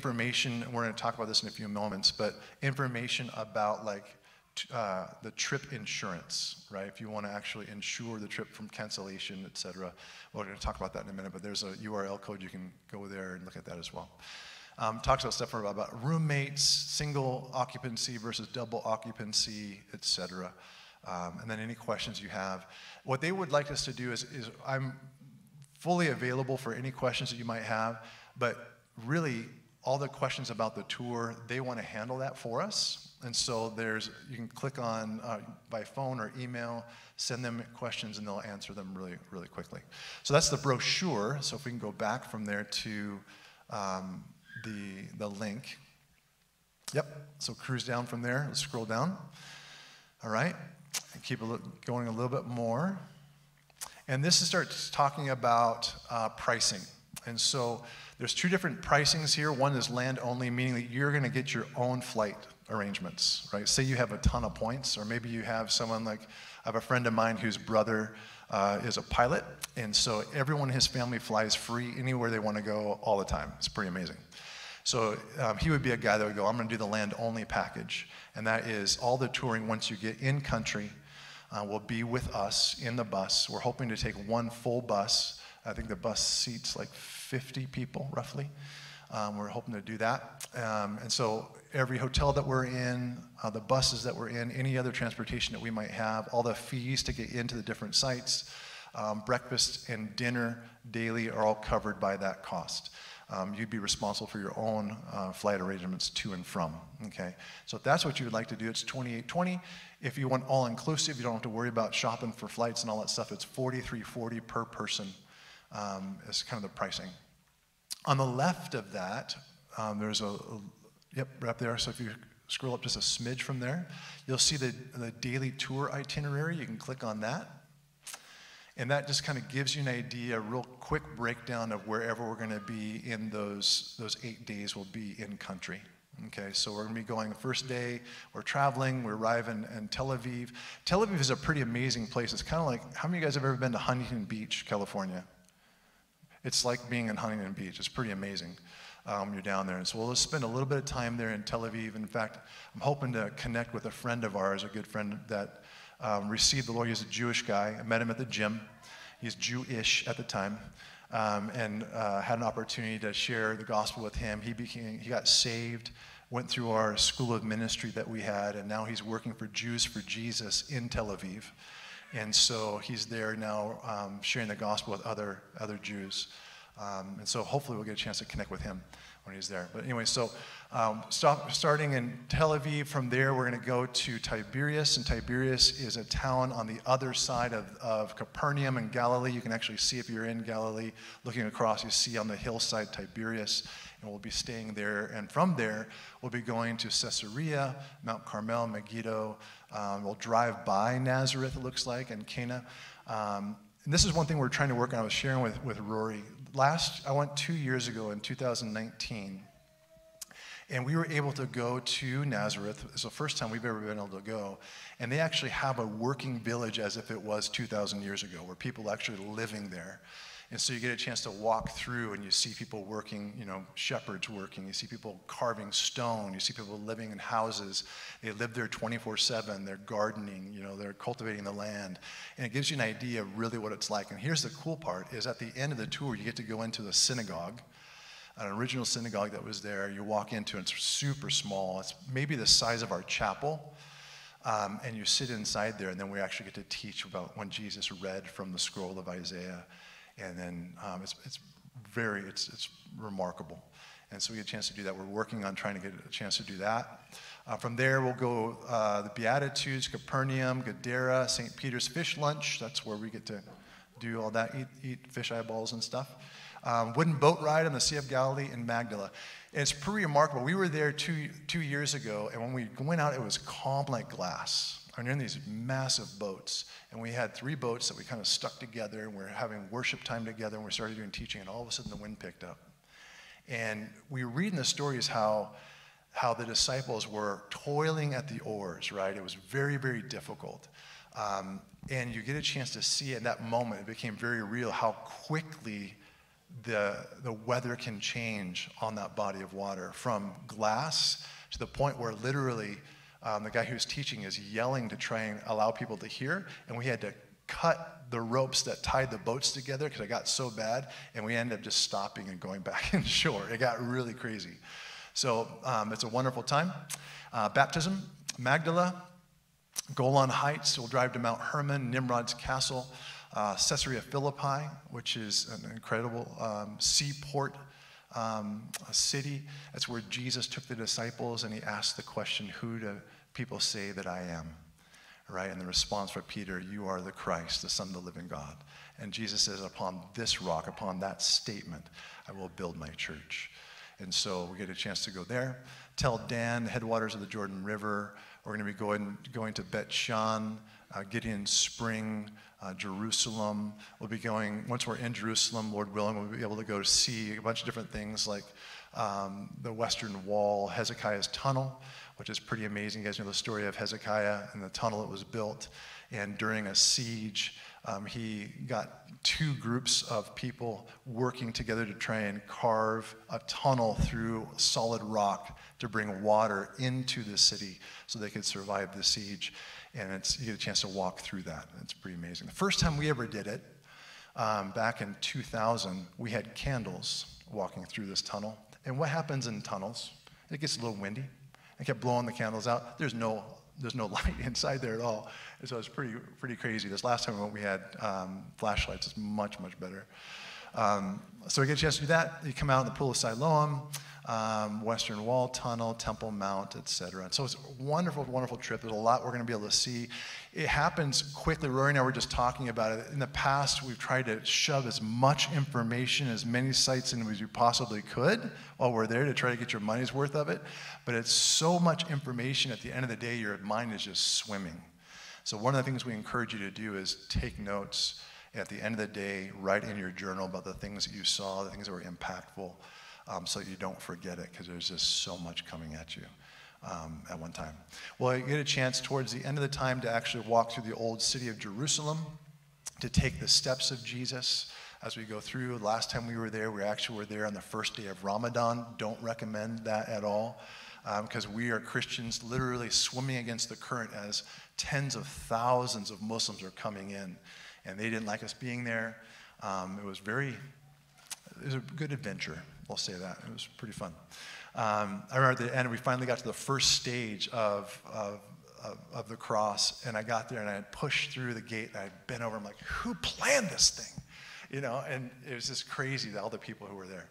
information, we're going to talk about this in a few moments, but information about like uh, the trip insurance, right? If you want to actually insure the trip from cancellation, et cetera. We're going to talk about that in a minute, but there's a URL code. You can go there and look at that as well. Um, talks about stuff about, about roommates, single occupancy versus double occupancy, et cetera. Um, and then any questions you have. What they would like us to do is, is I'm fully available for any questions that you might have, but really all the questions about the tour, they want to handle that for us. And so there's, you can click on uh, by phone or email, send them questions, and they'll answer them really, really quickly. So that's the brochure. So if we can go back from there to um, the, the link. Yep, so cruise down from there, let's scroll down. All right, and keep it going a little bit more. And this starts talking about uh, pricing. And so there's two different pricings here. One is land only, meaning that you're going to get your own flight arrangements, right? Say you have a ton of points, or maybe you have someone like, I have a friend of mine whose brother uh, is a pilot, and so everyone in his family flies free anywhere they want to go all the time. It's pretty amazing. So um, he would be a guy that would go, I'm going to do the land only package, and that is all the touring once you get in country uh, will be with us in the bus. We're hoping to take one full bus. I think the bus seats like 50 people roughly. Um, we're hoping to do that. Um, and so every hotel that we're in, uh, the buses that we're in, any other transportation that we might have, all the fees to get into the different sites, um, breakfast and dinner daily are all covered by that cost. Um, you'd be responsible for your own uh, flight arrangements to and from. Okay, so if that's what you would like to do, it's 2820. If you want all inclusive, you don't have to worry about shopping for flights and all that stuff. It's 4340 per person um, is kind of the pricing. On the left of that, um, there's a, a, yep, right there. So if you scroll up just a smidge from there, you'll see the, the daily tour itinerary. You can click on that. And that just kind of gives you an idea, a real quick breakdown of wherever we're going to be in those, those eight days we'll be in country. Okay, so we're going to be going the first day, we're traveling, we arrive in, in Tel Aviv. Tel Aviv is a pretty amazing place. It's kind of like, how many of you guys have ever been to Huntington Beach, California? It's like being in Huntington Beach. It's pretty amazing. Um, you're down there. And so we'll spend a little bit of time there in Tel Aviv. In fact, I'm hoping to connect with a friend of ours, a good friend that um, received the Lord. He's a Jewish guy. I met him at the gym. He's Jewish at the time. Um, and uh, had an opportunity to share the gospel with him. He became, he got saved, went through our school of ministry that we had, and now he's working for Jews for Jesus in Tel Aviv. And so he's there now um, sharing the gospel with other, other Jews. Um, and so hopefully we'll get a chance to connect with him when he's there. But anyway, so um, stop, starting in Tel Aviv, from there we're going to go to Tiberias. And Tiberias is a town on the other side of, of Capernaum in Galilee. You can actually see if you're in Galilee, looking across, you see on the hillside Tiberias. And we'll be staying there. And from there, we'll be going to Caesarea, Mount Carmel, Megiddo, um, we'll drive by Nazareth, it looks like, and Cana. Um, and this is one thing we're trying to work on. I was sharing with, with Rory. Last, I went two years ago in 2019, and we were able to go to Nazareth. It's the first time we've ever been able to go. And they actually have a working village as if it was 2,000 years ago, where people actually living there. And so you get a chance to walk through and you see people working, you know, shepherds working. You see people carving stone. You see people living in houses. They live there 24 7. They're gardening, you know, they're cultivating the land. And it gives you an idea of really what it's like. And here's the cool part is at the end of the tour, you get to go into the synagogue an original synagogue that was there. You walk into it, it's super small. It's maybe the size of our chapel. Um, and you sit inside there, and then we actually get to teach about when Jesus read from the scroll of Isaiah and then um, it's, it's very, it's, it's remarkable. And so we get a chance to do that. We're working on trying to get a chance to do that. Uh, from there, we'll go uh, the Beatitudes, Capernaum, Gadara, St. Peter's Fish Lunch. That's where we get to do all that, eat, eat fish eyeballs and stuff. Um, wooden boat ride on the Sea of Galilee in Magdala. And it's pretty remarkable. We were there two, two years ago, and when we went out, it was calm like glass and in these massive boats. And we had three boats that we kind of stuck together, and we are having worship time together, and we started doing teaching, and all of a sudden the wind picked up. And we were reading the stories how, how the disciples were toiling at the oars, right? It was very, very difficult. Um, and you get a chance to see in that moment, it became very real how quickly the, the weather can change on that body of water from glass to the point where literally um, the guy who was teaching is yelling to try and allow people to hear, and we had to cut the ropes that tied the boats together because it got so bad, and we ended up just stopping and going back inshore. It got really crazy. So um, it's a wonderful time. Uh, baptism, Magdala, Golan Heights, we'll drive to Mount Hermon, Nimrod's Castle, uh, Caesarea Philippi, which is an incredible um, seaport um, a city. That's where Jesus took the disciples and he asked the question, Who do people say that I am? Right? And the response for Peter, You are the Christ, the Son of the living God. And Jesus says, Upon this rock, upon that statement, I will build my church. And so we get a chance to go there. Tel Dan, the headwaters of the Jordan River. We're going to be going, going to Bet Shan, uh, Gideon Spring, uh, Jerusalem. We'll be going, once we're in Jerusalem, Lord willing, we'll be able to go see a bunch of different things like um, the Western Wall, Hezekiah's tunnel, which is pretty amazing. You guys know the story of Hezekiah and the tunnel that was built. And during a siege, um, he got two groups of people working together to try and carve a tunnel through solid rock to bring water into the city so they could survive the siege and it's, you get a chance to walk through that. It's pretty amazing. The first time we ever did it, um, back in 2000, we had candles walking through this tunnel. And what happens in tunnels? It gets a little windy. I kept blowing the candles out. There's no, there's no light inside there at all. And so it's pretty, pretty crazy. This last time we we had um, flashlights. It's much, much better. Um, so we get a chance to do that. You come out in the pool of Siloam um, Western Wall Tunnel, Temple Mount, etc. So it's a wonderful, wonderful trip. There's a lot we're going to be able to see. It happens quickly. Rory and I were just talking about it. In the past, we've tried to shove as much information, as many sites in as we possibly could while we're there to try to get your money's worth of it. But it's so much information at the end of the day, your mind is just swimming. So one of the things we encourage you to do is take notes. At the end of the day, write in your journal about the things that you saw, the things that were impactful um, so you don't forget it because there's just so much coming at you um, at one time. Well, you get a chance towards the end of the time to actually walk through the old city of Jerusalem, to take the steps of Jesus as we go through. Last time we were there, we actually were there on the first day of Ramadan. Don't recommend that at all because um, we are Christians literally swimming against the current as tens of thousands of Muslims are coming in. And they didn't like us being there. Um, it was very, it was a good adventure. I'll say that. It was pretty fun. Um, I remember at the end, we finally got to the first stage of, of, of, of, the cross, and I got there and I had pushed through the gate, and I had bent over. I'm like, who planned this thing? You know, and it was just crazy, all the people who were there.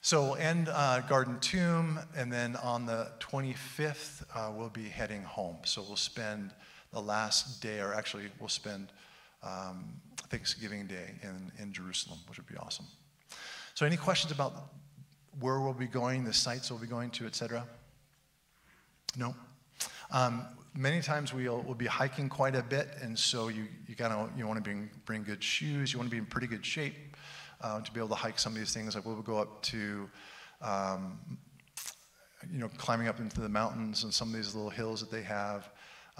So we'll end uh, Garden Tomb, and then on the 25th, uh, we'll be heading home. So we'll spend the last day, or actually, we'll spend um, Thanksgiving Day in, in Jerusalem, which would be awesome. So, any questions about where we'll be going, the sites we'll be going to, etc.? No. Um, many times we'll, we'll be hiking quite a bit, and so you, you gotta you want to bring bring good shoes. You want to be in pretty good shape uh, to be able to hike some of these things. Like we'll go up to, um, you know, climbing up into the mountains and some of these little hills that they have.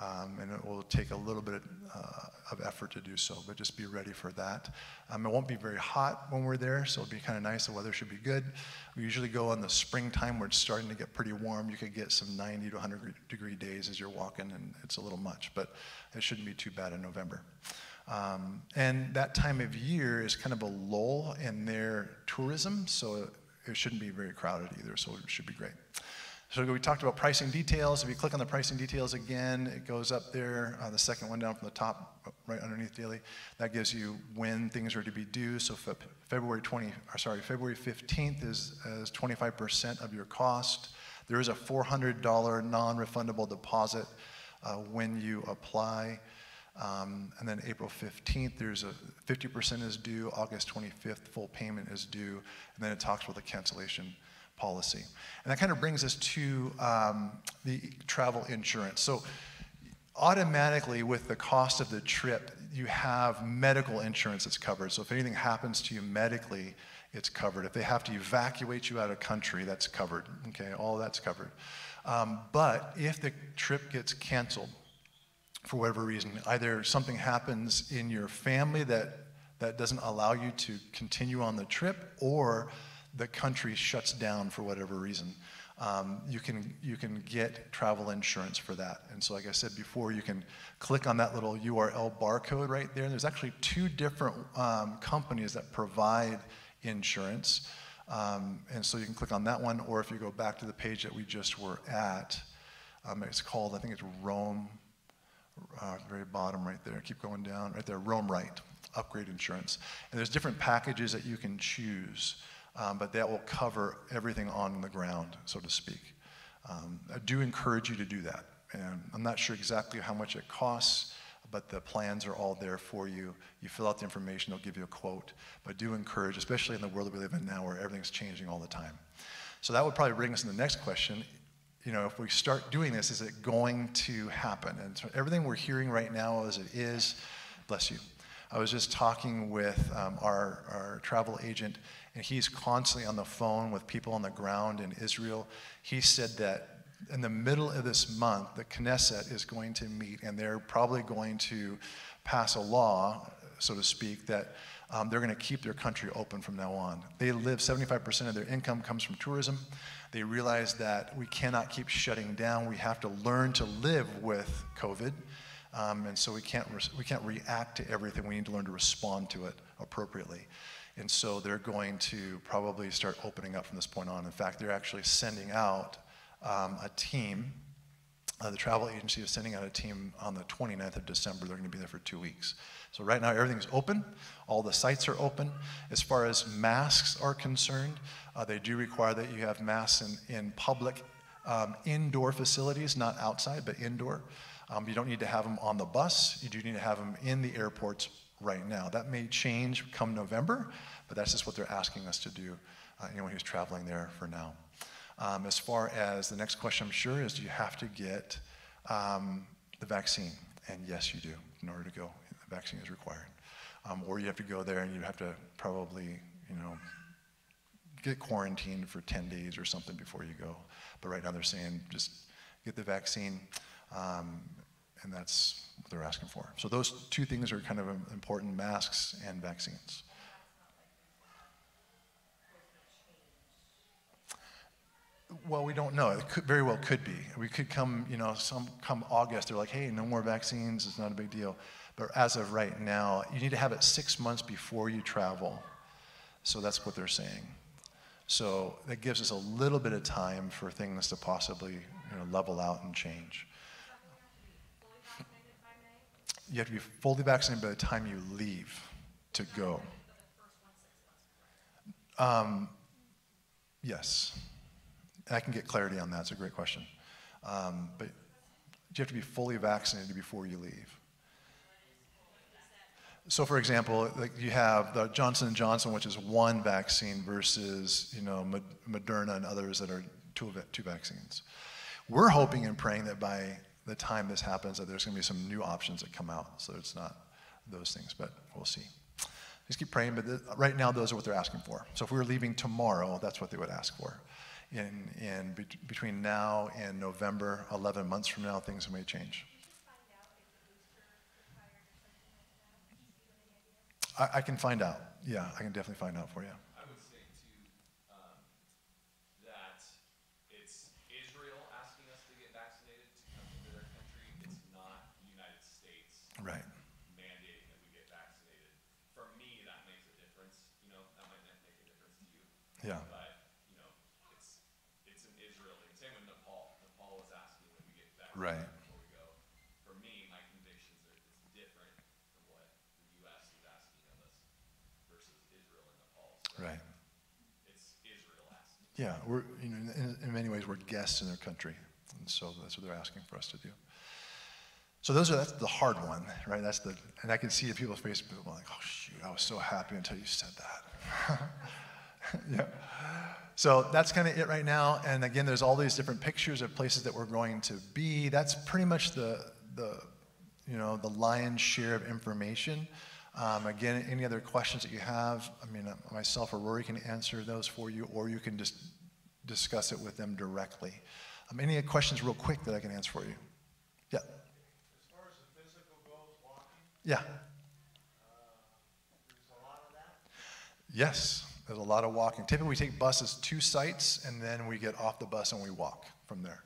Um, and it will take a little bit uh, of effort to do so, but just be ready for that. Um, it won't be very hot when we're there, so it'll be kind of nice. The weather should be good. We usually go in the springtime where it's starting to get pretty warm. You could get some 90 to 100 degree days as you're walking, and it's a little much, but it shouldn't be too bad in November. Um, and that time of year is kind of a lull in their tourism, so it shouldn't be very crowded either, so it should be great. So we talked about pricing details. If you click on the pricing details again, it goes up there, uh, the second one down from the top, right underneath daily. That gives you when things are to be due. So February 20, or sorry, February 15th is, is 25% of your cost. There is a $400 non-refundable deposit uh, when you apply. Um, and then April 15th, there's a 50% is due. August 25th, full payment is due. And then it talks about the cancellation policy. And that kind of brings us to um, the travel insurance. So, automatically, with the cost of the trip, you have medical insurance that's covered. So, if anything happens to you medically, it's covered. If they have to evacuate you out of country, that's covered. Okay, all that's covered. Um, but if the trip gets canceled for whatever reason, either something happens in your family that that doesn't allow you to continue on the trip or the country shuts down for whatever reason. Um, you, can, you can get travel insurance for that. And so, like I said before, you can click on that little URL barcode right there. And there's actually two different um, companies that provide insurance. Um, and so you can click on that one, or if you go back to the page that we just were at, um, it's called, I think it's Rome, uh, very bottom right there. Keep going down, right there, RoamRight, upgrade insurance. And there's different packages that you can choose, um, but that will cover everything on the ground, so to speak. Um, I do encourage you to do that. And I'm not sure exactly how much it costs but the plans are all there for you. You fill out the information, they'll give you a quote. But do encourage, especially in the world that we live in now where everything's changing all the time. So that would probably bring us to the next question. You know, if we start doing this, is it going to happen? And so everything we're hearing right now as it is, bless you. I was just talking with um, our, our travel agent, and he's constantly on the phone with people on the ground in Israel. He said that in the middle of this month, the Knesset is going to meet, and they're probably going to pass a law, so to speak, that um, they're going to keep their country open from now on. They live, 75% of their income comes from tourism. They realize that we cannot keep shutting down. We have to learn to live with COVID. Um, and so we can't, we can't react to everything. We need to learn to respond to it appropriately. And so they're going to probably start opening up from this point on. In fact, they're actually sending out um, a team. Uh, the travel agency is sending out a team on the 29th of December. They're going to be there for two weeks. So right now everything's open. All the sites are open. As far as masks are concerned, uh, they do require that you have masks in, in public um, indoor facilities, not outside, but indoor. Um, you don't need to have them on the bus. You do need to have them in the airports right now. That may change come November, but that's just what they're asking us to do, uh, anyone who's traveling there for now. Um, as far as the next question, I'm sure, is do you have to get um, the vaccine? And yes, you do. In order to go, the vaccine is required. Um, or you have to go there and you have to probably, you know, get quarantined for 10 days or something before you go. But right now they're saying just get the vaccine, um, and that's what they're asking for. So those two things are kind of important, masks and vaccines. Well, we don't know. It could, very well could be. We could come, you know, some come August, they're like, hey, no more vaccines, it's not a big deal. But as of right now, you need to have it six months before you travel. So that's what they're saying. So that gives us a little bit of time for things to possibly, you know, level out and change. You have to be fully vaccinated by the time you leave to go. Um, yes. I can get clarity on that. It's a great question. Um, but you have to be fully vaccinated before you leave. So, for example, like you have the Johnson & Johnson, which is one vaccine, versus you know Moderna and others that are two, two vaccines. We're hoping and praying that by the time this happens, that there's going to be some new options that come out. So it's not those things, but we'll see. Just keep praying. But the, right now, those are what they're asking for. So if we were leaving tomorrow, that's what they would ask for in, in be between now and November, 11 months from now, things may change. I, I, can find out. Yeah, I can definitely find out for you. I would say, too, um, that it's Israel asking us to get vaccinated to come into their country. It's not the United States. Right. Mandating that we get vaccinated. For me, that makes a difference. You know, that might not make a difference to you. Yeah. But Right. before we go. For me, my convictions are, it's different from what the US is asking of us versus Israel and Nepal. So Right. It's Israel asking. Yeah, we're, you know, in, in many ways, we're guests in their country. And so that's what they're asking for us to do. So those are, that's the hard one, right? That's the, and I can see in people's faces, people like, oh shoot, I was so happy until you said that. yeah. So that's kind of it right now. And again, there's all these different pictures of places that we're going to be. That's pretty much the, the you know, the lion's share of information. Um, again, any other questions that you have, I mean, uh, myself or Rory can answer those for you, or you can just discuss it with them directly. Um, any questions real quick that I can answer for you? Yeah. As far as the physical goes, walking, Yeah. uh, there's a lot of that? Yes, there's a lot of walking. Typically, we take buses to sites, and then we get off the bus and we walk from there.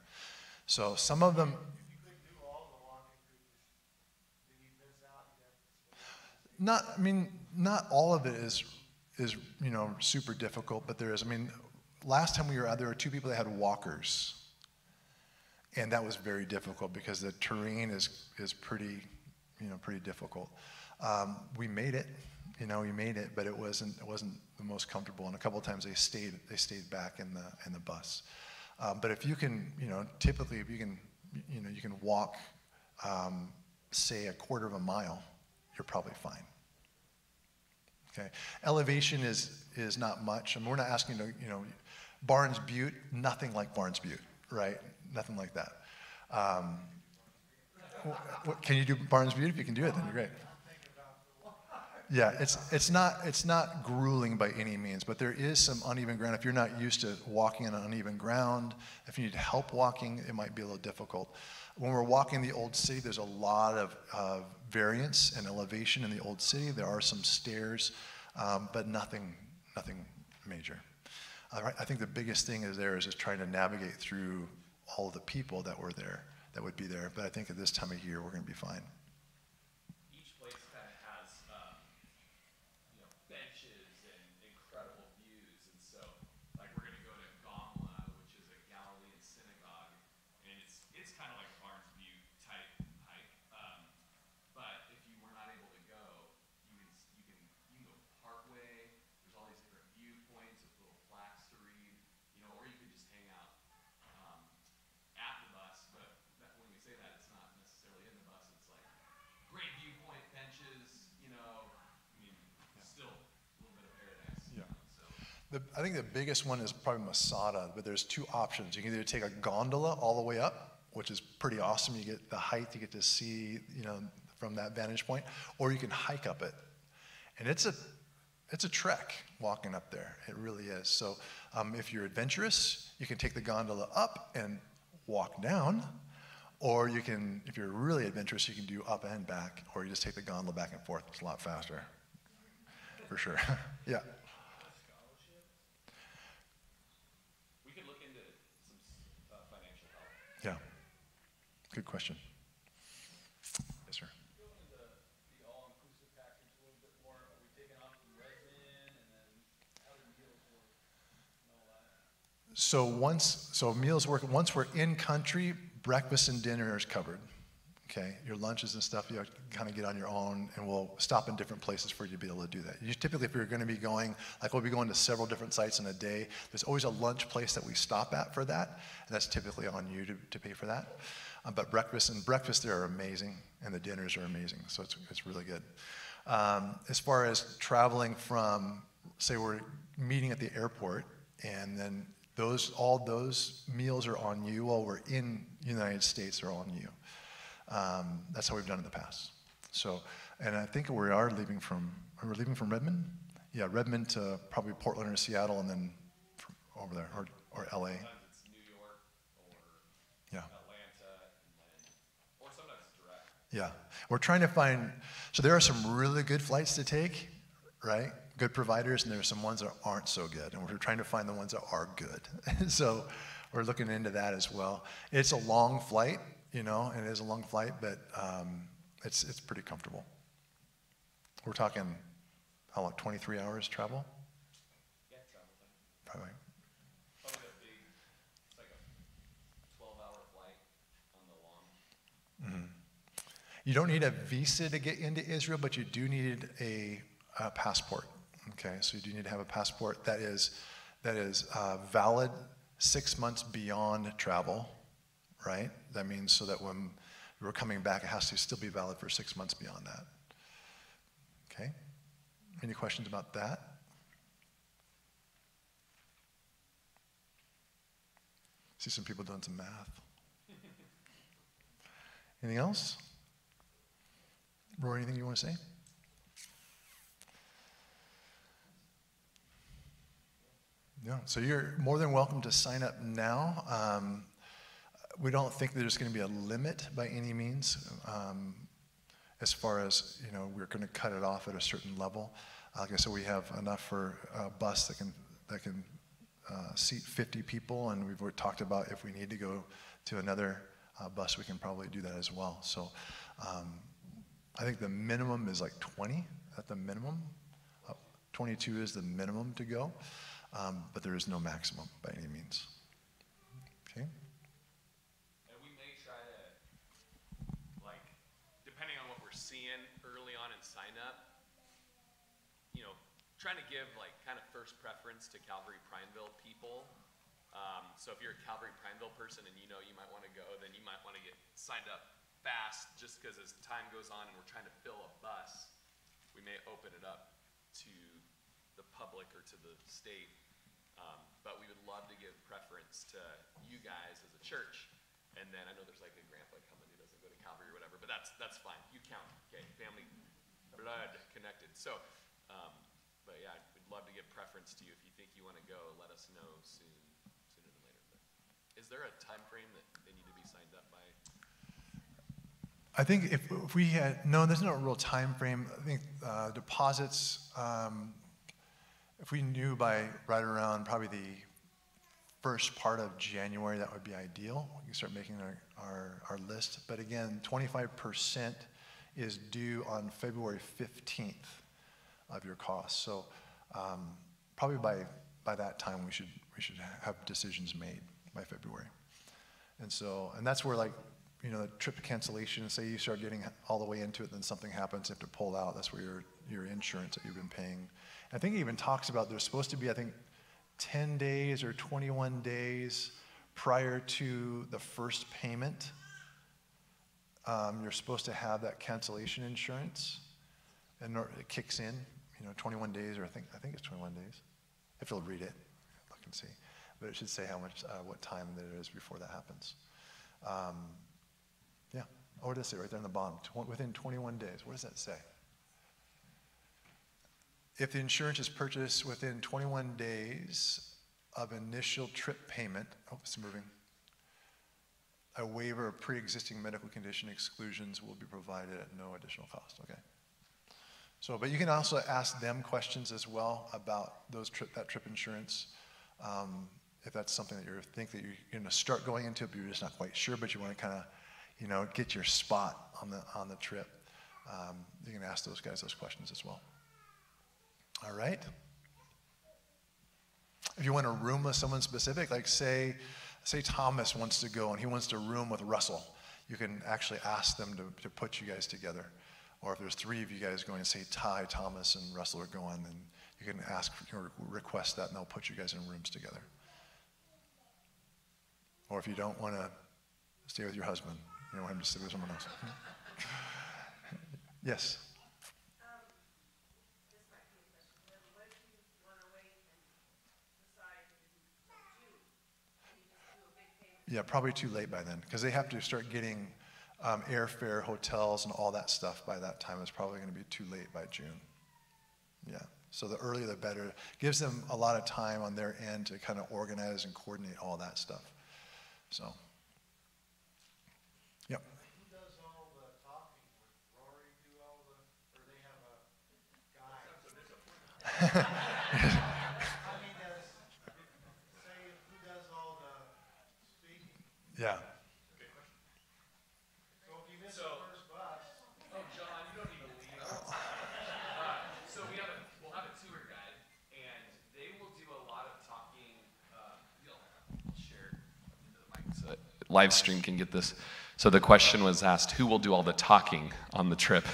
So some of them, If you couldn't do all the walking, could you, did you miss out? You have to not, I mean, not all of it is, is, you know, super difficult, but there is, I mean, last time we were out, there were two people that had walkers. And that was very difficult because the terrain is, is pretty, you know, pretty difficult. Um, we made it, you know, we made it, but it wasn't, it wasn't the most comfortable. And a couple of times they stayed, they stayed back in the, in the bus. Um, but if you can, you know, typically if you can, you know, you can walk, um, say a quarter of a mile, you're probably fine. Okay, elevation is is not much, and we're not asking to, you know, Barnes Butte, nothing like Barnes Butte, right? Nothing like that. Um, what, can you do Barnes Butte? If you can do it, then you're great. Yeah, it's it's not it's not grueling by any means, but there is some uneven ground. If you're not used to walking on uneven ground, if you need help walking, it might be a little difficult. When we're walking the old city, there's a lot of uh, variance and elevation in the old city. There are some stairs, um, but nothing nothing major. Right, I think the biggest thing is there is just trying to navigate through all the people that were there, that would be there. But I think at this time of year, we're going to be fine. Each place kind of has, um, you know, benches and incredible views, and so, like, we're gonna go to Gamla, which is a Galilean synagogue, and it's, it's kind of like a Barnes Butte type hike, um, but if you were not able to go, you can, s- you can, you can go partway, there's all these different viewpoints with little plaques to read, you know, or you could just hang out, um, at the bus, but that, when we say that, it's not necessarily in the bus, it's like, great viewpoint, benches, you know, I mean, still a little bit of paradise. you Yeah. know, So, The, I think the biggest one is probably Masada, but there's two options. You can either take a gondola all the way up, which is pretty awesome. You get the height, you get to see, you know, from that vantage point, or you can hike up it. And it's a, it's a trek walking up there. It really is. So um, if you're adventurous, you can take the gondola up and walk down, or you can, if you're really adventurous, you can do up and back, or you just take the gondola back and forth. It's a lot faster, for sure. yeah. we could look into some, s- uh, financial help. Yeah. Good question. Yes, sir. Go into the, the all-inclusive package a little bit more, are we taking off the Redmond, and then how do meals work question. all that? So once, so meals work, once we're in country, breakfast and dinner is covered. Okay, your lunches and stuff, you kind of get on your own, and we'll stop in different places for you to be able to do that. You typically, if you're going to be going, like we'll be going to several different sites in a day, there's always a lunch place that we stop at for that, and that's typically on you to, to pay for that. Uh, but breakfast and breakfast there are amazing, and the dinners are amazing, so it's, it's really good. Um, as far as traveling from, say, we're meeting at the airport, and then those all those meals are on you while we're in the United States are on you. Um, that's how we've done in the past. So, and I think we are leaving from are we're leaving from Redmond. Yeah, Redmond to probably Portland or Seattle, and then from over there or or LA. Sometimes it's New York or Yeah. Atlanta, then, or sometimes direct. Yeah, we're trying to find. So there are some really good flights to take, right? Good providers, and there are some ones that aren't so good, and we're trying to find the ones that are good. so we're looking into that as well. It's a long flight, you know, and it is a long flight, but um, it's it's pretty comfortable. We're talking how long? 23 hours travel, Yeah, travel time. probably. Probably a big, it's like a twelve-hour flight on the long. You don't need a visa to get into Israel, but you do need a, a passport. Okay, so you do need to have a passport that is that is uh, valid six months beyond travel, right? That means so that when we're coming back, it has to still be valid for six months beyond that. Okay. Any questions about that? See some people doing some math. Anything else? Rory, anything you want to say? Yeah, So you're more than welcome to sign up now. Um, we don't think there's going to be a limit by any means. Um, as far as you know, we're going to cut it off at a certain level. Like I said, we have enough for a bus that can, that can uh, seat 50 people, and we've talked about if we need to go to another uh, bus, we can probably do that as well. So um, I think the minimum is like 20 at the minimum. Uh, 22 is the minimum to go, um, but there is no maximum by any means. Okay? And we may try to, like, depending on what we're seeing early on in sign up, you know, trying to give like kind of first preference to Calvary Prineville people. Um, so if you're a Calvary Prineville person and you know you might want to go, then you might want to get signed up fast just because as time goes on and we're trying to fill a bus, we may open it up to the public or to the state. Um, but we would love to give preference to you guys as a church. And then I know there's like a grandpa coming who doesn't go to Calvary or whatever, but that's, that's fine. You count, okay? Family, blood connected. So, um, yeah, we'd love to give preference to you. If you think you want to go, let us know soon, sooner than later. But is there a time frame that they need to be signed up by? I think if, if we had, no, there's no real time frame. I think uh, deposits, um, if we knew by right around probably the first part of January, that would be ideal. We can start making our, our, our list. But again, 25% is due on February 15th of your costs. So um, probably by, by that time, we should, we should have decisions made by February. And so, and that's where like, you know, the trip cancellation, say you start getting all the way into it, then something happens, you have to pull out, that's where your, your insurance that you've been paying. I think it even talks about there's supposed to be, I think, 10 days or 21 days prior to the first payment. Um, you're supposed to have that cancellation insurance, and it kicks in, you know, 21 days, or I think, I think it's 21 days. If you'll read it, look and see. But it should say how much, uh, what time that it is before that happens. Um, yeah. Oh, what does it say right there on the bottom? Tw- within 21 days. What does that say? If the insurance is purchased within 21 days of initial trip payment, oh, it's moving. A waiver of pre-existing medical condition exclusions will be provided at no additional cost. Okay. So, but you can also ask them questions as well about those trip, that trip insurance. Um, if that's something that you think that you're going to start going into, but you're just not quite sure, but you want to kind of, you know, get your spot on the on the trip, um, you can ask those guys those questions as well. All right. If you want a room with someone specific, like say, say Thomas wants to go and he wants to room with Russell, you can actually ask them to, to put you guys together. Or if there's three of you guys going, to say Ty, Thomas, and Russell are going, then you can ask or request that, and they'll put you guys in rooms together. Or if you don't want to stay with your husband, you don't want him to stay with someone else. yes. Yeah, probably too late by then because they have to start getting um, airfare, hotels, and all that stuff by that time. It's probably going to be too late by June. Yeah. So the earlier the better. Gives them a lot of time on their end to kind of organize and coordinate all that stuff. So, yep. Who does all the talking? Would Rory the, or they have a guy? I mean, does, say, who does all the speaking? Yeah. So if you miss the So- first bus, Oh, John, you don't need to leave. Uh, so we have a, we'll have a tour guide, and they will do a lot of talking. Uh, you'll share into the mic so that live stream can get this. So the question was asked, who will do all the talking on the trip?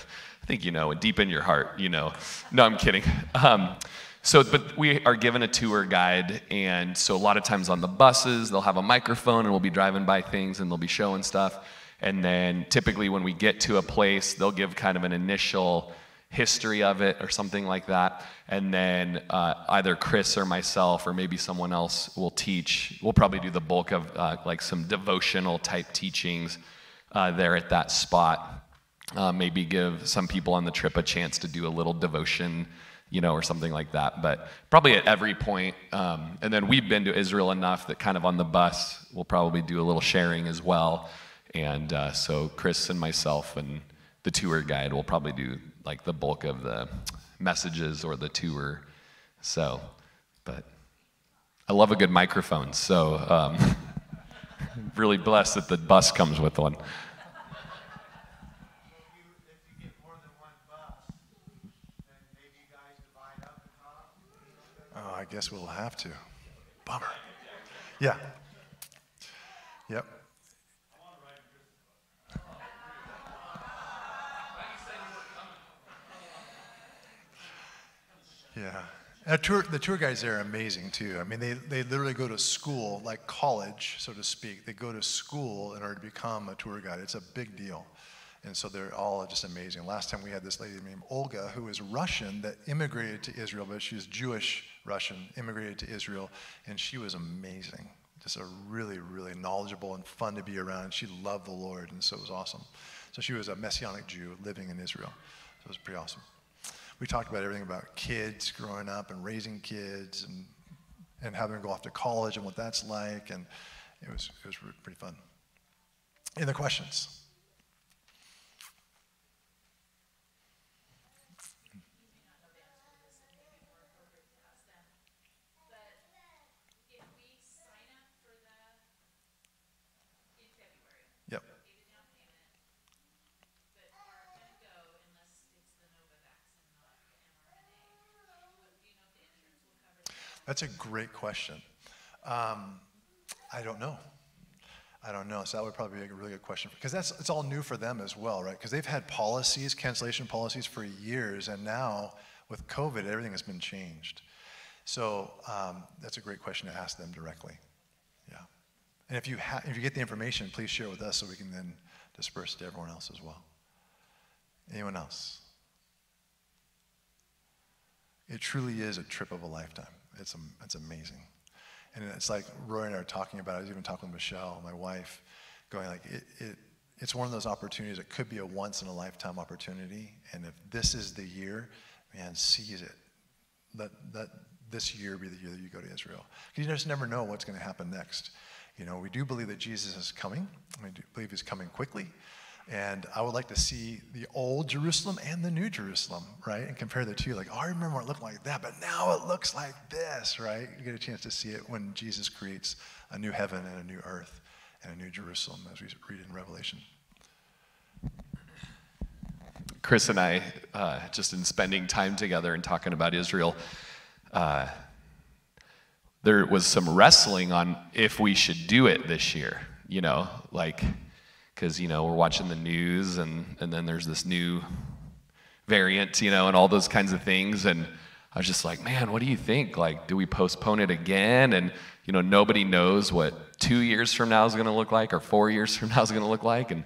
I think you know, deep in your heart, you know. No, I'm kidding. Um, so, but we are given a tour guide, and so a lot of times on the buses, they'll have a microphone, and we'll be driving by things, and they'll be showing stuff. And then typically when we get to a place, they'll give kind of an initial history of it or something like that. And then uh, either Chris or myself or maybe someone else will teach. We'll probably do the bulk of uh, like some devotional type teachings uh, there at that spot. Uh, maybe give some people on the trip a chance to do a little devotion, you know, or something like that. But probably at every point. Um, and then we've been to Israel enough that kind of on the bus, we'll probably do a little sharing as well. And uh, so Chris and myself and the tour guide will probably do like the bulk of the messages or the tour. So, but I love a good microphone. So, um, really blessed that the bus comes with one. Oh, I guess we'll have to. Bummer. Yeah. Yep. Yeah. Uh, tour, the tour guides there are amazing too. I mean, they, they literally go to school, like college, so to speak. They go to school in order to become a tour guide. It's a big deal. And so they're all just amazing. Last time we had this lady named Olga, who is Russian, that immigrated to Israel, but she's Jewish Russian, immigrated to Israel, and she was amazing. Just a really, really knowledgeable and fun to be around. She loved the Lord, and so it was awesome. So she was a Messianic Jew living in Israel. So it was pretty awesome. We talked about everything about kids growing up and raising kids and, and having them go off to college and what that's like, and it was, it was pretty fun. Any other questions? If we sign up for the, in February, Yep. pay the down payment, but aren't gonna go unless it's the Novavax and not the mRNA, what, do you know if the insurance will cover that? That's a great question. Um, I don't know. I don't know. So that would probably be a really good question because that's it's all new for them as well, right? Because they've had policies, cancellation policies for years, and now with COVID, everything has been changed. So um, that's a great question to ask them directly. Yeah. And if you ha- if you get the information, please share it with us so we can then disperse it to everyone else as well. Anyone else? It truly is a trip of a lifetime. It's, it's amazing. And it's like Roy and I are talking about, I was even talking with Michelle, my wife, going like, it, it, it's one of those opportunities that could be a once in a lifetime opportunity. And if this is the year, man, seize it. Let, let this year be the year that you go to Israel. Because you just never know what's going to happen next. You know, we do believe that Jesus is coming. We do believe he's coming quickly. And I would like to see the old Jerusalem and the new Jerusalem, right? And compare the two. Like, oh, I remember it looked like that, but now it looks like this, right? You get a chance to see it when Jesus creates a new heaven and a new earth and a new Jerusalem, as we read in Revelation. Chris and I, uh, just in spending time together and talking about Israel, uh, there was some wrestling on if we should do it this year, you know, like, because, you know, we're watching the news and, and then there's this new variant, you know, and all those kinds of things. And I was just like, man, what do you think? Like, do we postpone it again? And, you know, nobody knows what two years from now is going to look like or four years from now is going to look like. And,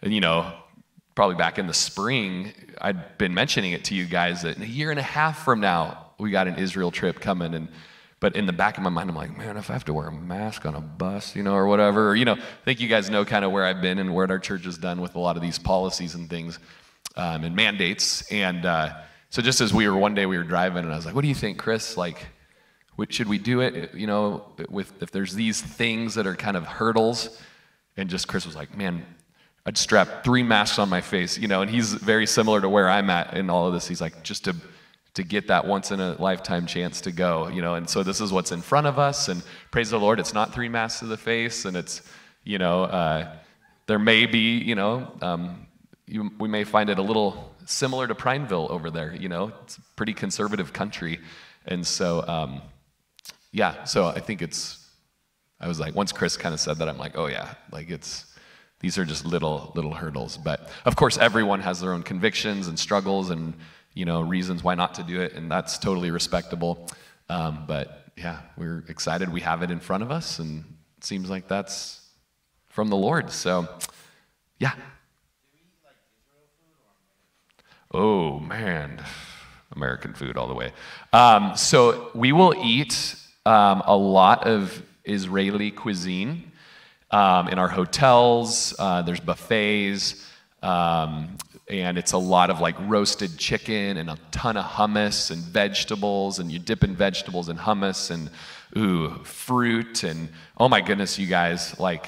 and, you know, probably back in the spring, I'd been mentioning it to you guys that in a year and a half from now, we got an Israel trip coming. And, but in the back of my mind, I'm like, man, if I have to wear a mask on a bus, you know, or whatever, or, you know, I think you guys know kind of where I've been and what our church has done with a lot of these policies and things um, and mandates. And uh, so just as we were one day, we were driving, and I was like, what do you think, Chris? Like, what, should we do it? You know, with if there's these things that are kind of hurdles, and just Chris was like, man, I'd strap three masks on my face, you know, and he's very similar to where I'm at in all of this. He's like, just to to get that once in a lifetime chance to go, you know, and so this is what's in front of us, and praise the Lord, it's not three masks to the face, and it's, you know, uh, there may be, you know, um, you, we may find it a little similar to Prineville over there, you know, it's a pretty conservative country, and so, um, yeah, so I think it's, I was like, once Chris kind of said that, I'm like, oh yeah, like it's, these are just little, little hurdles. But of course, everyone has their own convictions and struggles and, you know, reasons why not to do it, and that's totally respectable. Um, but yeah, we're excited we have it in front of us, and it seems like that's from the Lord. So, yeah. Oh, man. American food all the way. Um, so, we will eat um, a lot of Israeli cuisine um, in our hotels. Uh, there's buffets, um, and it's a lot of like roasted chicken and a ton of hummus and vegetables, and you dip in vegetables and hummus and ooh, fruit. And oh my goodness, you guys, like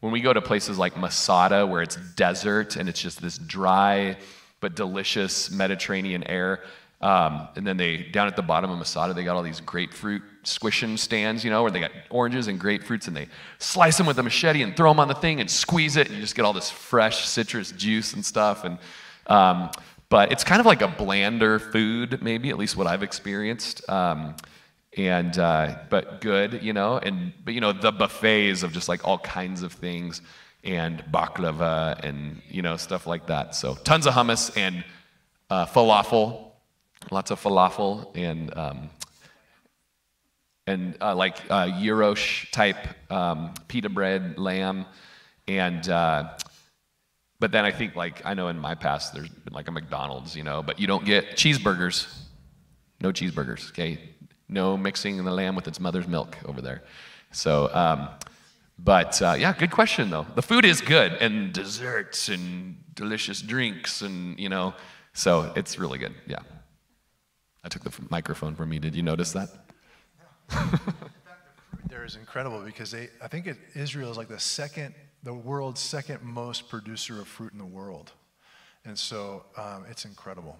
when we go to places like Masada where it's desert and it's just this dry but delicious Mediterranean air, Um, and then they, down at the bottom of Masada, they got all these grapefruit squishing stands, you know, where they got oranges and grapefruits and they slice them with a machete and throw them on the thing and squeeze it and you just get all this fresh citrus juice and stuff. And, um, but it's kind of like a blander food, maybe, at least what I've experienced. Um, and, uh, but good, you know, and, but, you know, the buffets of just like all kinds of things and baklava and, you know, stuff like that. So tons of hummus and uh, falafel lots of falafel and um, and uh, like uh, gyros type um, pita bread, lamb, and uh, but then I think like I know in my past there's been like a McDonald's, you know, but you don't get cheeseburgers, no cheeseburgers, okay, no mixing the lamb with its mother's milk over there. So, um, but uh, yeah, good question though. The food is good and desserts and delicious drinks and you know, so it's really good. Yeah. I took the microphone from me. Did you notice that? There is incredible because they, I think it, Israel is like the second, the world's second most producer of fruit in the world. And so um, it's incredible.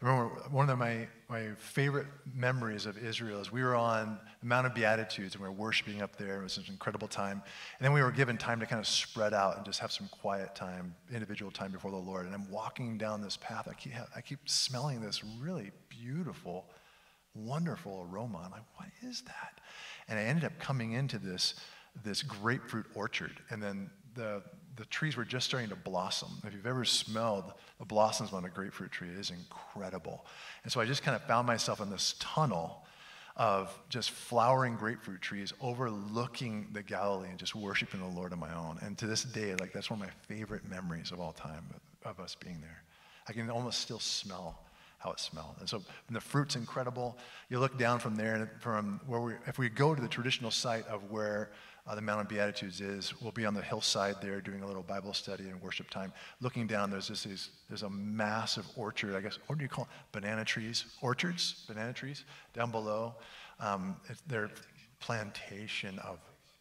I remember one of my, my favorite memories of Israel is we were on the Mount of Beatitudes and we were worshiping up there. It was an incredible time. And then we were given time to kind of spread out and just have some quiet time, individual time before the Lord. And I'm walking down this path. I keep, I keep smelling this really beautiful, wonderful aroma. I'm like, what is that? And I ended up coming into this, this grapefruit orchard. And then the, the trees were just starting to blossom. If you've ever smelled the blossoms on a grapefruit tree, it is incredible. And so I just kind of found myself in this tunnel of just flowering grapefruit trees overlooking the Galilee and just worshiping the Lord on my own. And to this day, like that's one of my favorite memories of all time of, of us being there. I can almost still smell how it smelled. And so and the fruit's incredible. You look down from there, and from where we, if we go to the traditional site of where uh, the Mount of Beatitudes is. We'll be on the hillside there doing a little Bible study and worship time. Looking down, there's this, there's a massive orchard, I guess, what do you call it? Banana trees? Orchards? Banana trees? Down below. Um, they're plantation of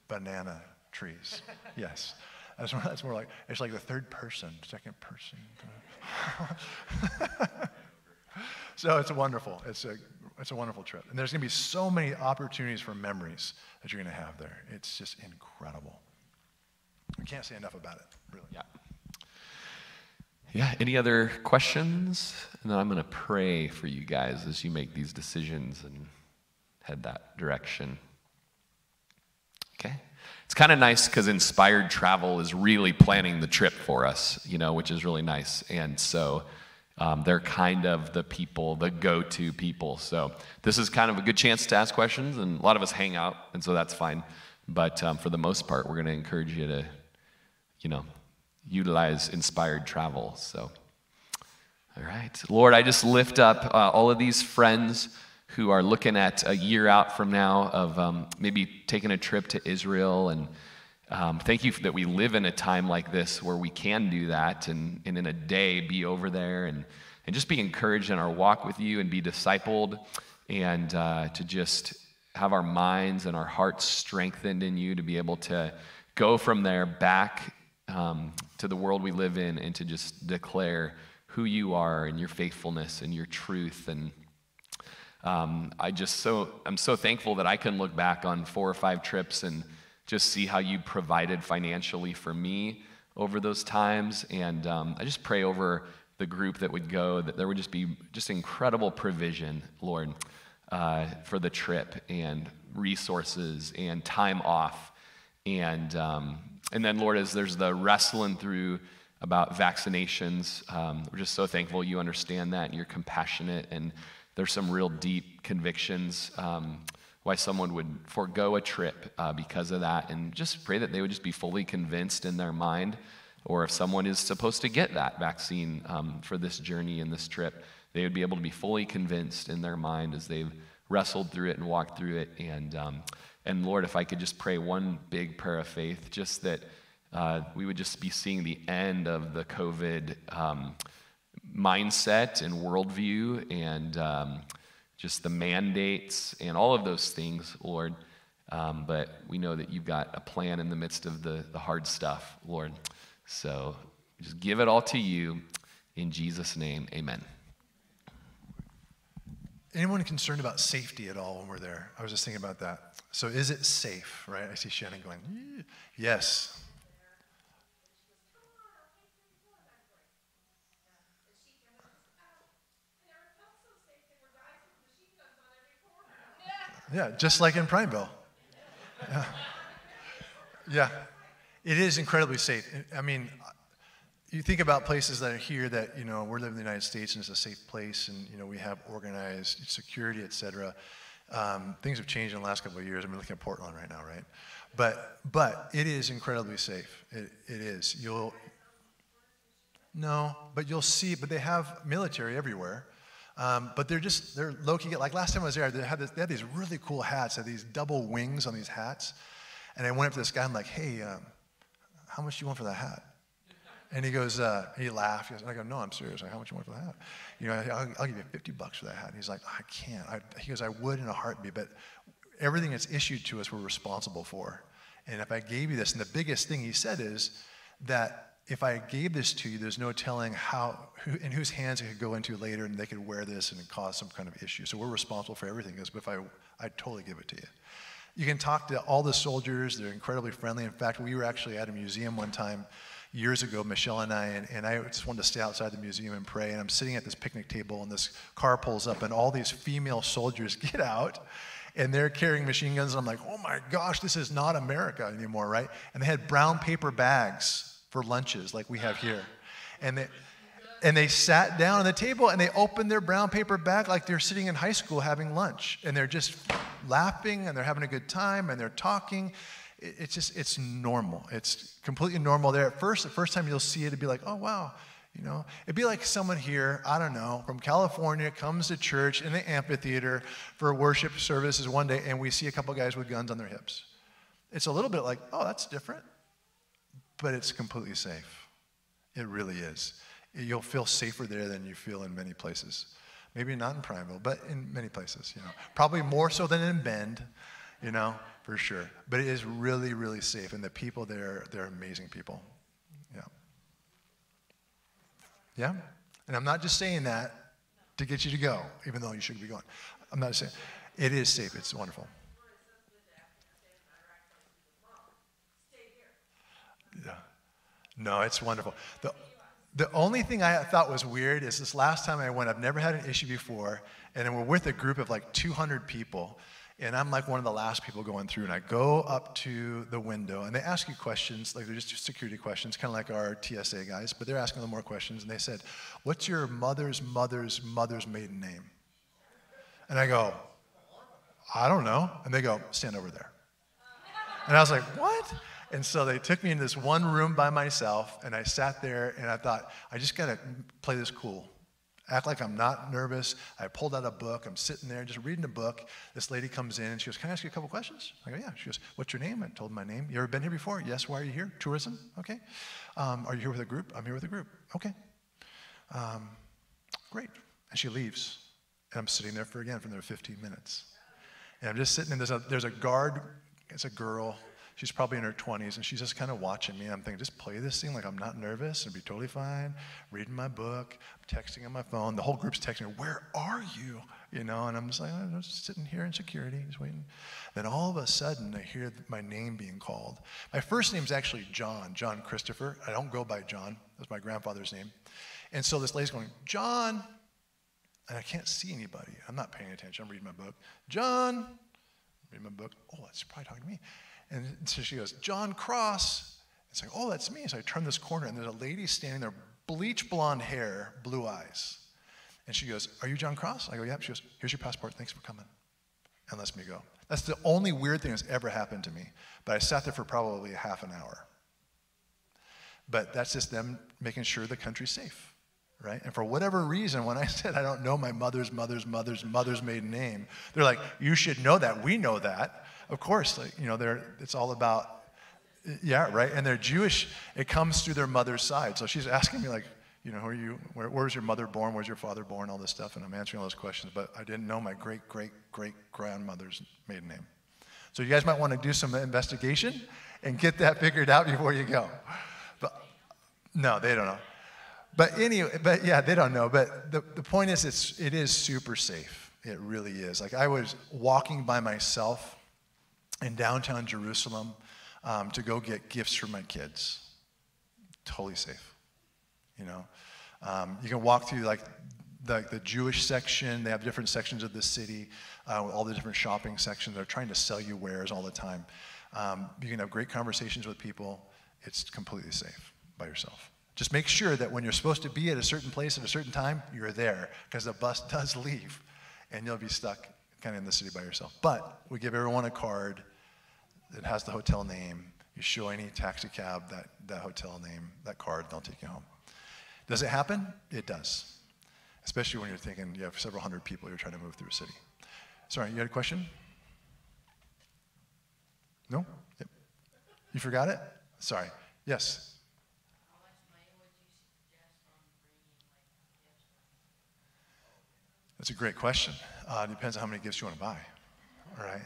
banana trees. yes. That's more, that's more like, it's like the third person, second person. so it's a wonderful. It's a it's a wonderful trip. And there's going to be so many opportunities for memories that you're going to have there. It's just incredible. I can't say enough about it, really. Yeah. Yeah, any other questions? And then I'm going to pray for you guys as you make these decisions and head that direction. Okay? It's kind of nice because Inspired Travel is really planning the trip for us, you know, which is really nice. And so um, they're kind of the people, the go to people. So this is kind of a good chance to ask questions, and a lot of us hang out, and so that's fine. But um, for the most part, we're going to encourage you to, you know, utilize inspired travel. So, all right. Lord, I just lift up uh, all of these friends who are looking at a year out from now of um, maybe taking a trip to Israel and um, thank you that we live in a time like this where we can do that and, and in a day be over there and, and just be encouraged in our walk with you and be discipled and uh, to just have our minds and our hearts strengthened in you to be able to go from there back um, to the world we live in and to just declare who you are and your faithfulness and your truth. And um, i just so i'm so thankful that i can look back on four or five trips and just see how you provided financially for me over those times. And um, I just pray over the group that would go that there would just be just incredible provision, Lord, uh, for the trip and resources and time off. And, um, and then, Lord, as there's the wrestling through about vaccinations, um, we're just so thankful you understand that and you're compassionate. And there's some real deep convictions um, why someone would forego a trip uh, because of that. And just pray that they would just be fully convinced in their mind. Or if someone is supposed to get that vaccine um, for this journey and this trip, they would be able to be fully convinced in their mind as they've wrestled through it and walked through it. And, um, and Lord, if I could just pray one big prayer of faith, just that uh, we would just be seeing the end of the COVID um, mindset and worldview and um, just the mandates and all of those things, Lord. Um, but we know that you've got a plan in the midst of the, the hard stuff, Lord. So just give it all to you. In Jesus' name, amen. anyone concerned about safety at all when we're there? I was just thinking about that. So is it safe, right? I see Shannon going, yes. Yeah, just like in Prineville. Yeah. yeah. It is incredibly safe. I mean, you think about places that are here that, you know, we're living in the United States and it's a safe place and, you know, we have organized security, et cetera. Um, things have changed in the last couple of years. I'm looking at Portland right now, right? But, but it is incredibly safe. It, it is. You'll, no, but you'll see, but they have military everywhere. Um, but they're just, they're low key. Like last time I was there, they had, this, they had these really cool hats, had these double wings on these hats. And I went up to this guy, I'm like, hey, um, how much do you want for that hat? And he goes, uh, he laughed. He goes, and I go, no, I'm serious. Like, how much you want for that hat? You know, I'll, I'll give you 50 bucks for that hat. And he's like, I can't. I, he goes, I would in a heartbeat, but everything that's issued to us, we're responsible for. And if I gave you this, and the biggest thing he said is that if I gave this to you, there's no telling how, who, in whose hands it could go into later, and they could wear this and cause some kind of issue. So we're responsible for everything. Because if I, I'd totally give it to you. You can talk to all the soldiers. They're incredibly friendly. In fact, we were actually at a museum one time years ago, Michelle and I, and, and, I just wanted to stay outside the museum and pray. And I'm sitting at this picnic table, and this car pulls up, and all these female soldiers get out, and they're carrying machine guns. And I'm like, oh my gosh, this is not America anymore, right? And they had brown paper bags for lunches like we have here. And they, and they sat down on the table and they opened their brown paper bag like they're sitting in high school having lunch. And they're just laughing and they're having a good time and they're talking. It's just it's normal. It's completely normal there. At first the first time you'll see it it'd be like oh wow you know? It'd be like someone here i don't know from california comes to church in the amphitheater for worship services one day and we see a couple guys with guns on their hips. It's a little bit like oh that's different but it's completely safe it really is you'll feel safer there than you feel in many places maybe not in Prineville, but in many places you know probably more so than in bend you know for sure. But it is really, really safe, and the people there, they're amazing people. Yeah. Yeah? And I'm not just saying that to get you to go, even though you should be going. I'm not saying it is safe. It's wonderful. No, it's wonderful. The, the only thing I thought was weird is this last time I went, I've never had an issue before, and we're with a group of like 200 people. And I'm like one of the last people going through, and I go up to the window, and they ask you questions, like they're just security questions, kind of like our TSA guys, but they're asking a them more questions. And they said, What's your mother's mother's mother's maiden name? And I go, I don't know. And they go, Stand over there. And I was like, What? And so they took me in this one room by myself, and I sat there, and I thought, I just got to play this cool act like I'm not nervous. I pulled out a book. I'm sitting there just reading a book. This lady comes in and she goes, Can I ask you a couple questions? I go, Yeah. She goes, What's your name? I told my name. You ever been here before? Yes. Why are you here? Tourism? Okay. Um, are you here with a group? I'm here with a group. Okay. Um, great. And she leaves. And I'm sitting there for again for another 15 minutes. And I'm just sitting and there's a, there's a guard, it's a girl, She's probably in her 20s, and she's just kind of watching me. I'm thinking, just play this thing like I'm not nervous and be totally fine. Reading my book, texting on my phone. The whole group's texting, where are you? You know, and I'm just like, I'm just sitting here in security, just waiting. Then all of a sudden, I hear my name being called. My first name's actually John, John Christopher. I don't go by John. That's my grandfather's name. And so this lady's going, John, and I can't see anybody. I'm not paying attention. I'm reading my book. John, reading my book. Oh, that's probably talking to me. And so she goes, John Cross. It's like, oh, that's me. So I turn this corner, and there's a lady standing there, bleach blonde hair, blue eyes. And she goes, Are you John Cross? I go, Yep. She goes, Here's your passport. Thanks for coming. And lets me go. That's the only weird thing that's ever happened to me. But I sat there for probably a half an hour. But that's just them making sure the country's safe, right? And for whatever reason, when I said I don't know my mother's mother's mother's mother's maiden name, they're like, You should know that. We know that of course, like, you know, they're, it's all about, yeah, right? And they're Jewish. It comes through their mother's side. So she's asking me, like, you know, who are you? Where, where's your mother born? Where's your father born? All this stuff. And I'm answering all those questions. But I didn't know my great, great, great grandmother's maiden name. So you guys might want to do some investigation and get that figured out before you go. But no, they don't know. But anyway, but yeah, they don't know. But the, the point is, it's, it is super safe. It really is. Like I was walking by myself in downtown Jerusalem um, to go get gifts for my kids. Totally safe. You know, um, you can walk through like the, the Jewish section. They have different sections of the city, uh, all the different shopping sections. They're trying to sell you wares all the time. Um, you can have great conversations with people. It's completely safe by yourself. Just make sure that when you're supposed to be at a certain place at a certain time, you're there because the bus does leave and you'll be stuck kind of in the city by yourself. But we give everyone a card that has the hotel name. You show any taxi cab that, that hotel name, that card, they'll take you home. Does it happen? It does. Especially when you're thinking you have several hundred people you're trying to move through a city. Sorry, you had a question? No? Yep. You forgot it? Sorry. Yes. How much money would you suggest on bringing like gifts? That's a great question. Uh, depends on how many gifts you want to buy. All right.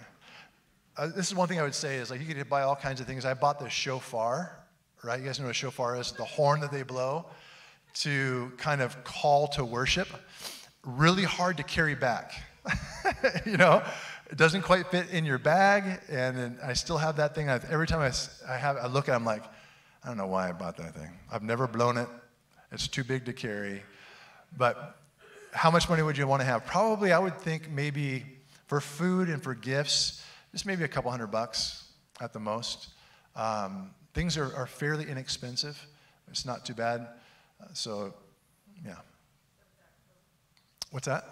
Uh, this is one thing I would say is like you could buy all kinds of things. I bought this shofar, right? You guys know what a shofar is? The horn that they blow to kind of call to worship. Really hard to carry back. you know, it doesn't quite fit in your bag, and then I still have that thing. I, every time I, I have, I look at, it, I'm like, I don't know why I bought that thing. I've never blown it. It's too big to carry. But how much money would you want to have? Probably, I would think maybe for food and for gifts, just maybe a couple hundred bucks at the most. Um, things are, are fairly inexpensive. It's not too bad. Uh, so, yeah. What's that?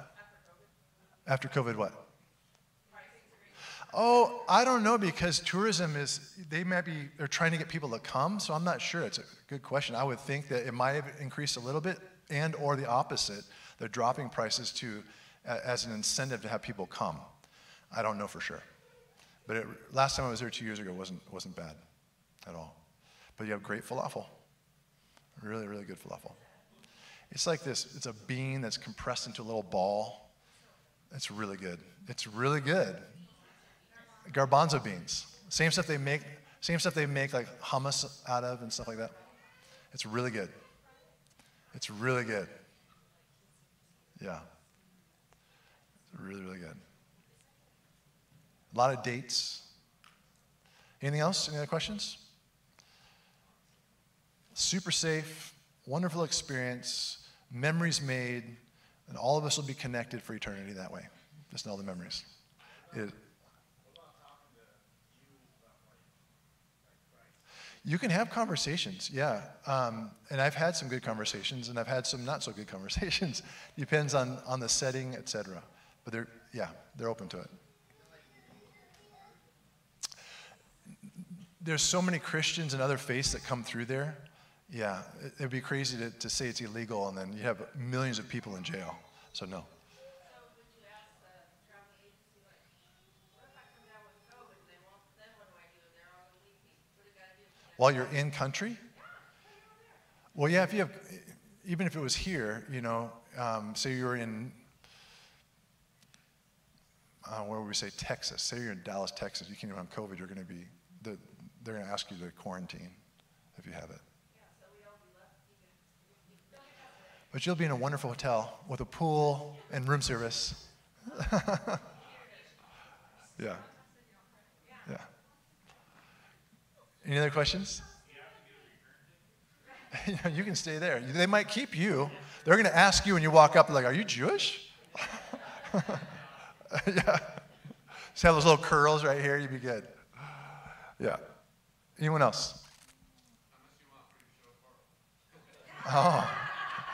After COVID, what? Oh, I don't know because tourism is, they might be, they're trying to get people to come, so I'm not sure. It's a good question. I would think that it might have increased a little bit and or the opposite. They're dropping prices to, as an incentive to have people come. I don't know for sure. But it, last time I was there two years ago wasn't, wasn't bad at all. But you have great falafel. Really, really good falafel. It's like this, it's a bean that's compressed into a little ball. It's really good. It's really good garbanzo beans. Same stuff they make, same stuff they make like hummus out of and stuff like that. It's really good. It's really good. Yeah. It's really, really good. A lot of dates. Anything else? Any other questions? Super safe, wonderful experience, memories made, and all of us will be connected for eternity that way. Just know the memories. It, You can have conversations, yeah. Um, and I've had some good conversations, and I've had some not so good conversations. Depends on, on the setting, etc. But they're, yeah, they're open to it. There's so many Christians and other faiths that come through there. Yeah, it, it'd be crazy to, to say it's illegal, and then you have millions of people in jail. So, no. So would you ask the travel agency, like, what if I come down with COVID, they won't, then what do I do? They're all gonna leave me. What do I gotta do? While you're in country? Well, yeah, if you have, even if it was here, you know, um, say you're in, uh, where would we say, Texas. Say you're in Dallas, Texas. You can't even have COVID. You're going to be, the, they're going to ask you to quarantine if you have it. But you'll be in a wonderful hotel with a pool and room service. yeah. Yeah. Any other questions? you, can stay there. They might keep you. They're going to ask you when you walk up, like, "Are you Jewish?" yeah. Just have those little curls right here. You'd be good. Yeah. Anyone else? Oh,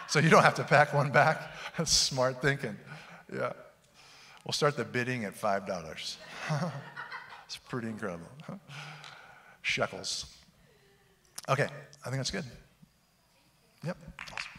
so you don't have to pack one back. That's smart thinking. Yeah. We'll start the bidding at five dollars. it's pretty incredible. Shekels. Okay, I think that's good. Yep. Awesome.